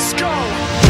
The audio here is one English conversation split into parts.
Let's go!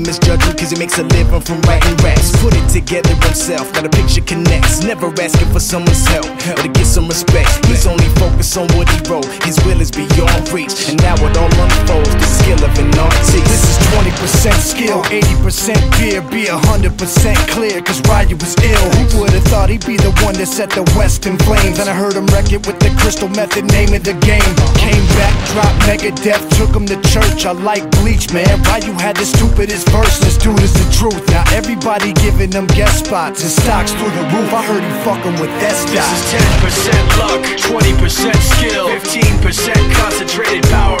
misjudge cause he makes a living from writing raps. Put it together himself, now the picture connects. Never asking for someone's help, or to get some respect. He's only focused on what he wrote, his will is beyond reach. And now it all unfolds, the skill of an artist. This is 20% skill, 80% fear Be 100% clear, cause Ryu was ill. Who would've he'd be the one that set the West in flames. And I heard him wreck it with the crystal method, name of the game. Came back, dropped Megadeth, took him to church. I like Bleach, man, Why you had the stupidest verse This dude is the truth, now everybody giving them guest spots And stocks through the roof, I heard he fucking with that This is 10% luck, 20% skill 15% concentrated power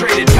power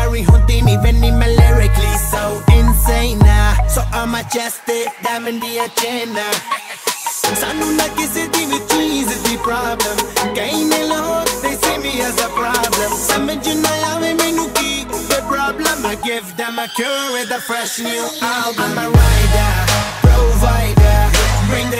carry hunting even in my lyrically so insane now. Nah. So I'm majestic, diamond the agenda. ਸਾਨੂੰ ਨਾ ਕਿਸੇ ਦੀ ਵੀ ਚੀਜ਼ ਦੀ problem ਕਈ ਨੇ ਲੋਕ they see me as a problem ਸਮਝ ਨਾ ਆਵੇ ਮੈਨੂੰ ਕੀ the problem I give them a cure with a fresh new album I'm a rider, provider, bring the